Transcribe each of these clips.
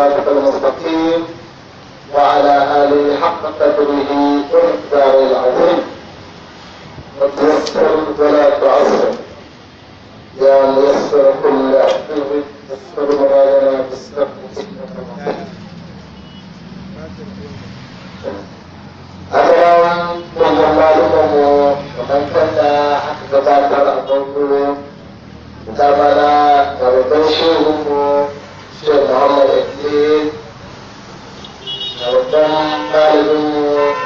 صراطك المستقيم وعلى آله حق قدره ومقداره العظيم. وتيسر ولا تعسر يا ميسر كل أحبه يسر مولانا بالسر. أتلام من جمالكم ومن كنا حق ذات الأرض تابنا وبشيرهم شيخ محمد Iqlid Narutan Kalibumu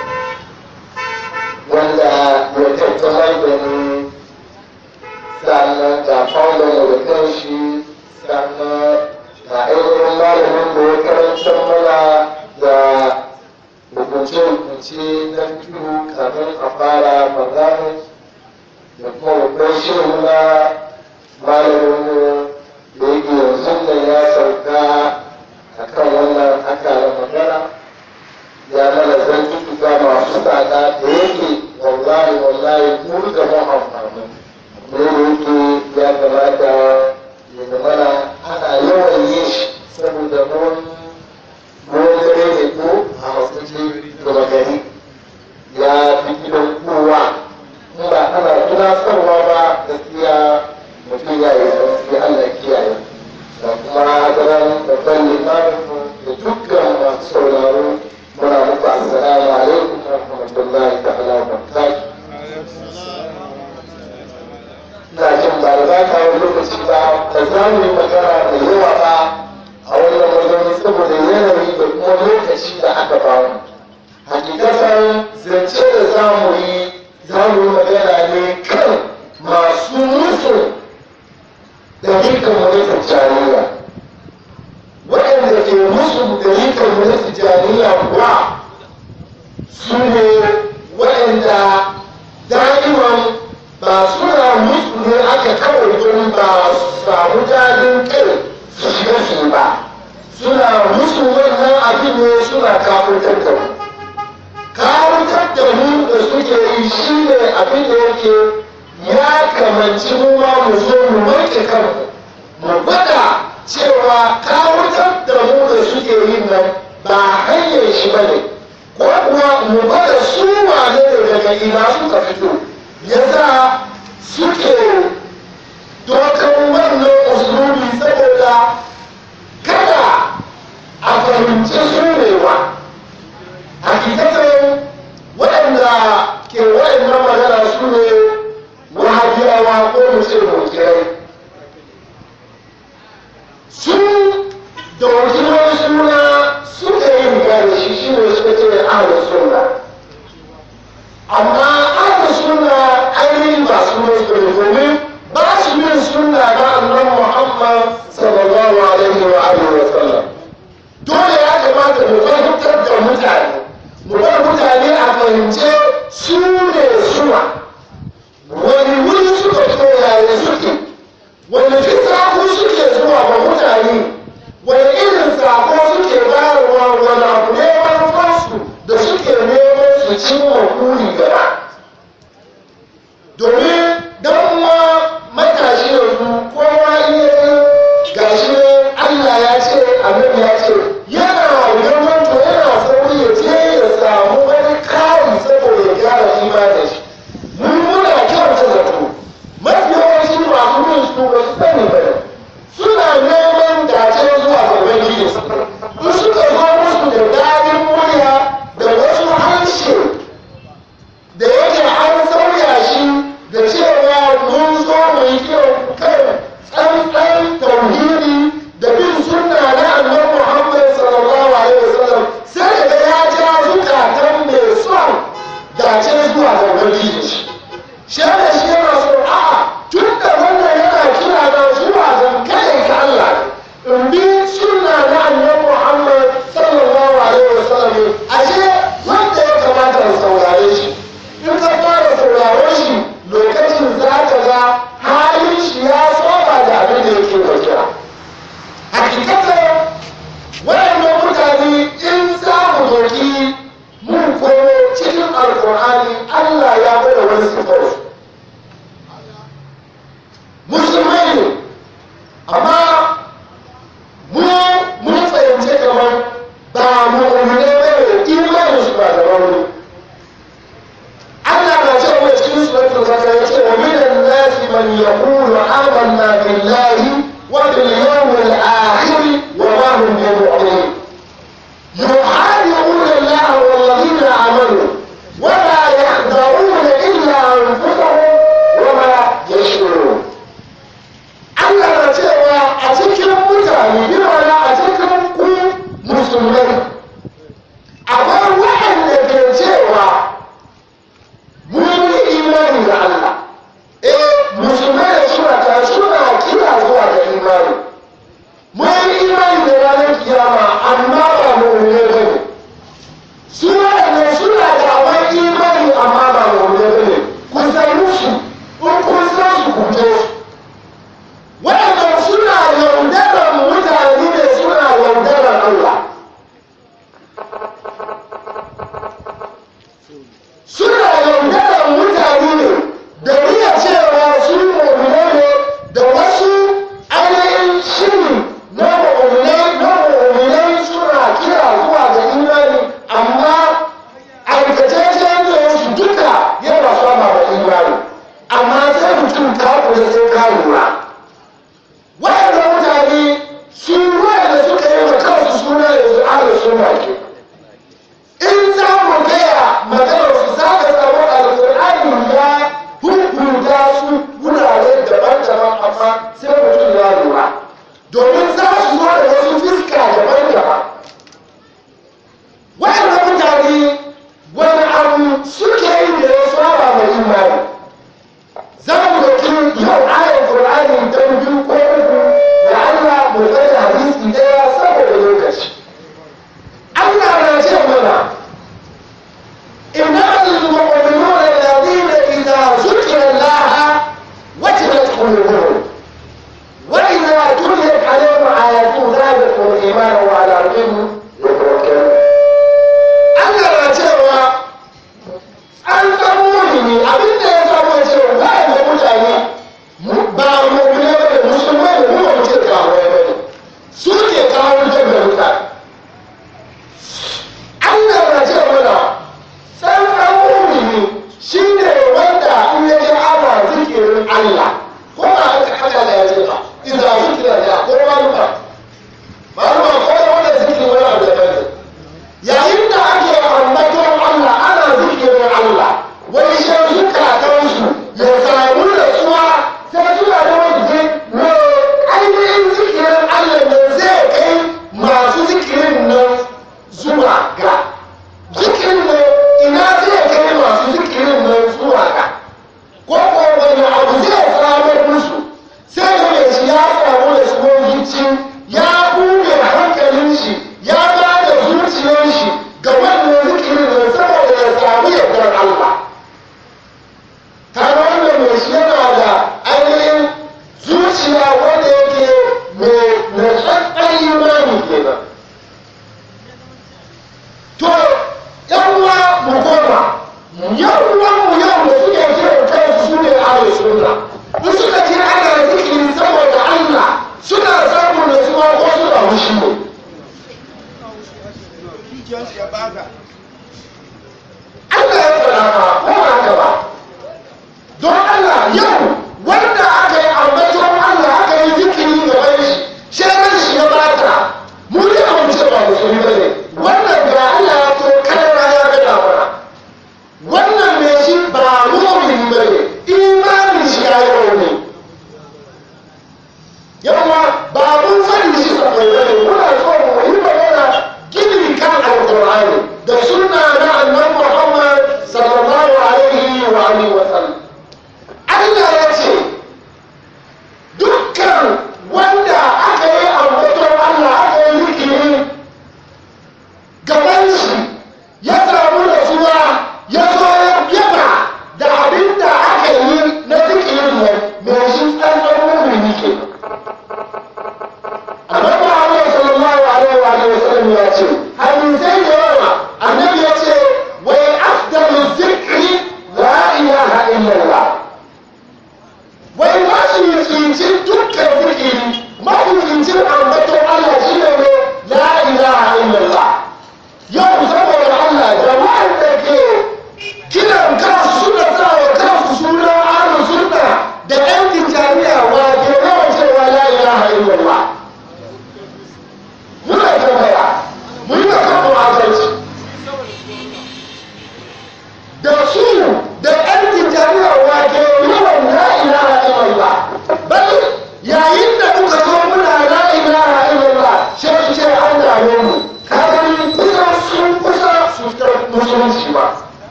Wanda Ya tattalai da ni Sannan Ga ainihin malamin da mana Da hukunce-hukunce na fito kafin a fara magana da kuma babban da yake yanzu nan ya sauka a kan akalar magana ya mana zantuka masu tsada da yake wallahi wallahi mun ga mun amfani da yake ya kamata ya zamana ana yawan yin saboda mun mun gare ne ko a hukunci gaba gari. Ya fi gidan kowa. In ba ana tunasarwa ba gaskiya mutum ya yi gaskiya Allah kiyaye. Da kuma garan babban limamin da dukkan masu sauraro muna muku assalamu alaikum wa rahmatullahi ta'ala wa barakatuh. Ina jin ba ka yi lokaci ba da za mu yi magana da yawa ba a wannan mazauni saboda yanayi da kuma lokaci da aka ba mu. Hakikatan zance da za mu yi za mu yi magana ne kan masu musu da mulkin jariya waɗanda ke musu da rikan mulkin jariya kuwa su ne waɗanda da'iman ba suna musu ne aka kawai don ba samu daɗin kai su shiga su ba. Suna musu wannan abin ne suna kafurtar da mu. Kawutar da mu da suke yi shi ne abin da yake ya kamanci mu ma mu zo mu wanke kanmu. Mu gwada cewa kawutar da mu da suke yin nan ba hanyar shi ba ne ko kuwa mu gwada su wane ne daga ina suka fito. Yasa suke dokan wannan usulubi saboda kada a fahimci sunewa hakikatan waɗanda ke waɗannan magana su ne wahabiyawa ko musulmukirai sun ɗauki wani suna suka yi riga da shi shi ne suka ce ahlus sunna. Amma ahlus sunna ainihin ba su ne domin ba su yin sunna ga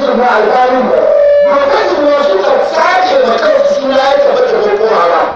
kansu ba alƙalin ba. Dokansu ne suka sace ma kansu suna ya tabbata ko haram.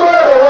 lórí ọ̀rọ̀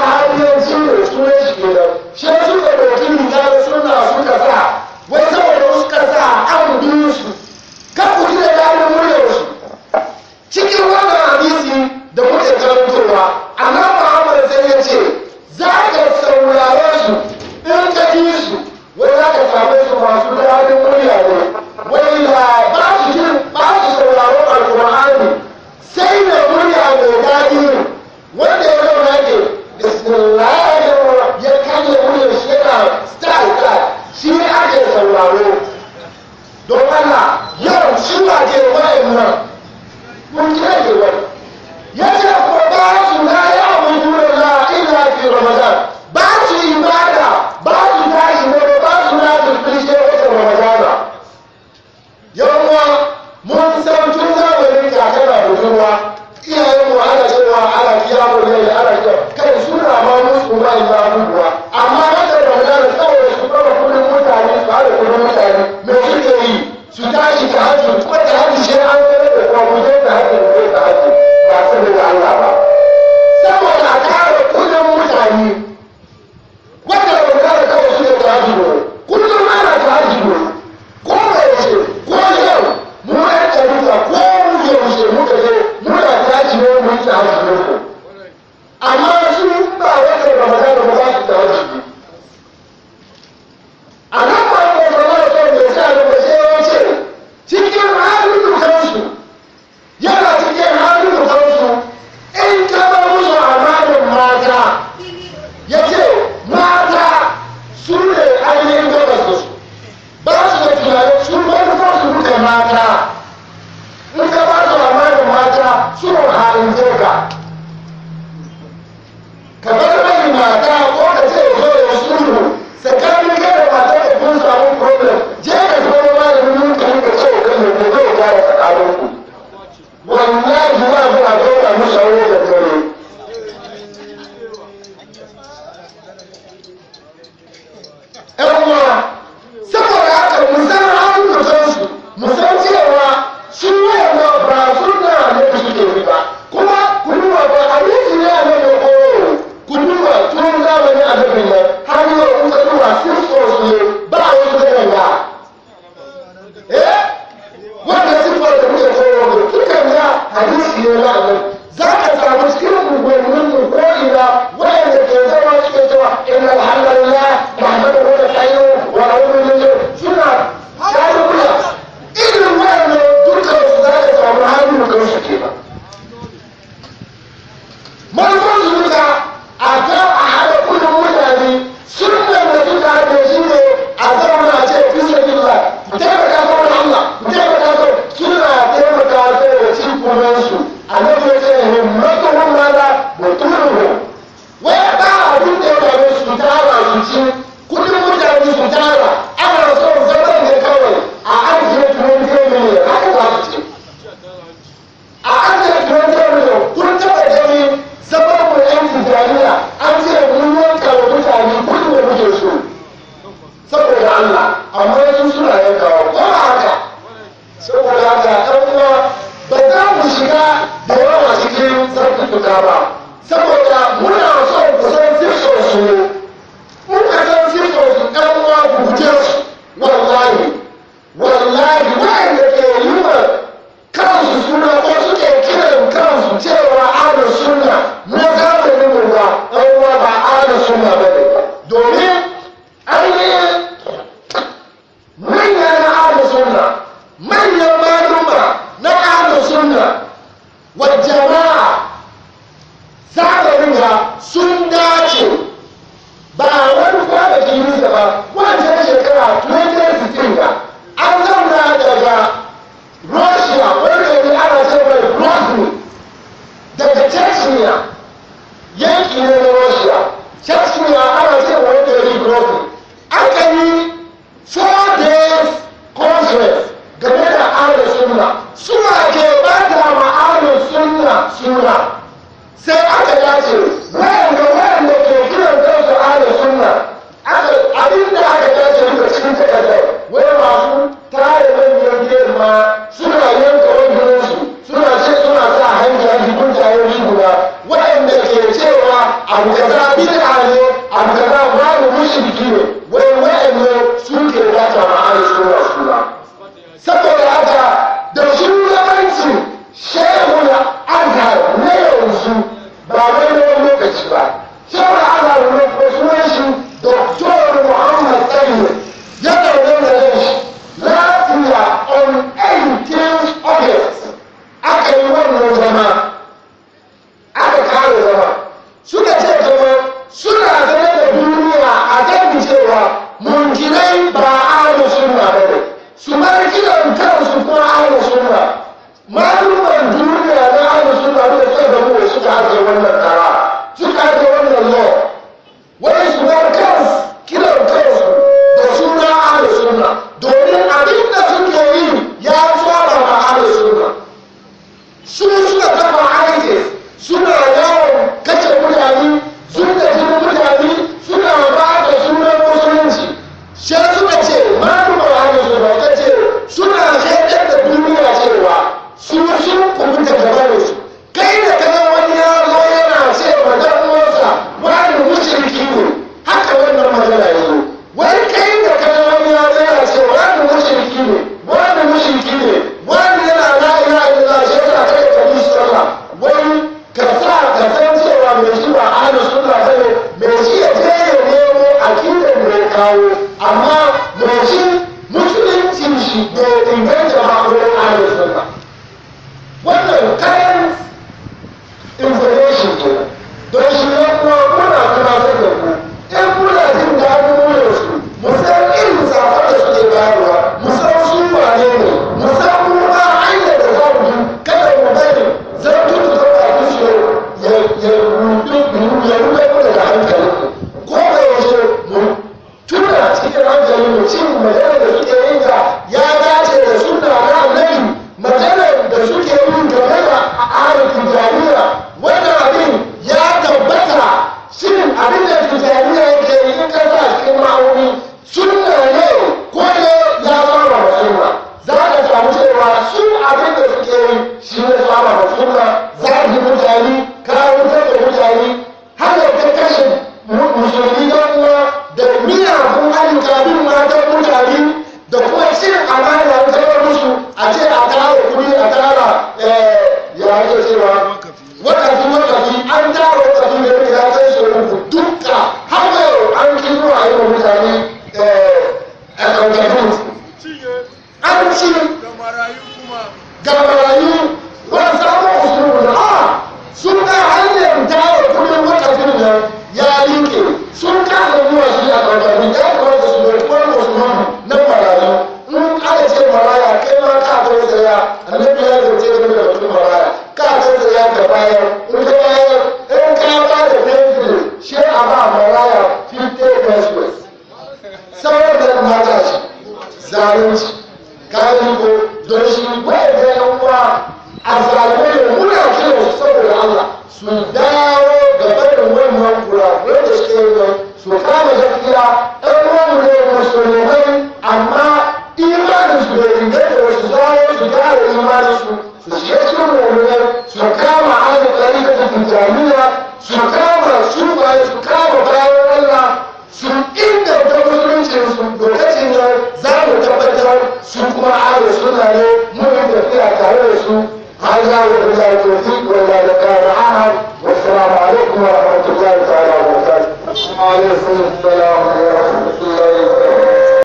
rádio, quantas